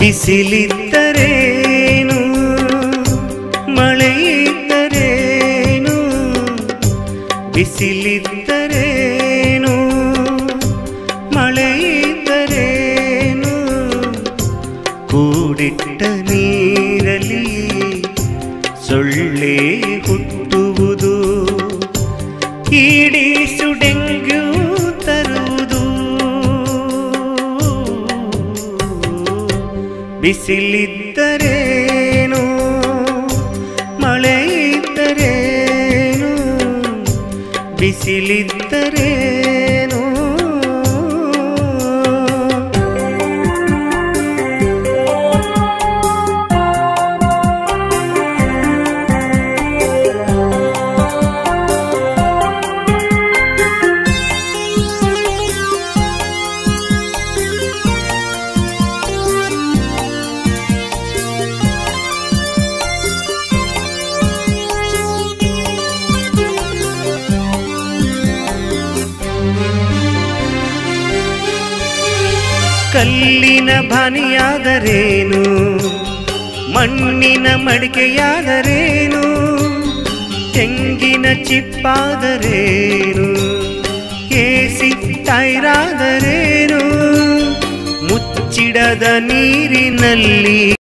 ಬಿಸಿಲಿದ್ದರೇನು ಮಳೆಯಿದ್ದರೇನು ಬಿಸಿಲಿದ್ದರೇನು ಮಳೆಯಿದ್ದರೇನು ಕೂಡಿಟ್ಟ ನೀರಲಿ ಸೊಳ್ಳೆ ಹುಟ್ಟುವುದು. ಈಡೀಸು ಡೆಂಗ್ಯೂ ಬಿಸಿಲಿದ್ದರೇನು? ಮಳೆಯಿದ್ದರೇನು? ಬಿಸಿಲಿದ್ದರೇನು? ಕಲ್ಲಿನ ಭಾನಿಯಾದರೇನು ಮಣ್ಣಿನ ಮಡಿಕೆಯಾದರೇನು? ತೆಂಗಿನ ಚಿಪ್ಪಾದರೇನು? ಕೇಸಿ ಟೈರಾದರೇನು ಮುಚ್ಚಿಡದ ನೀರಿನಲ್ಲಿ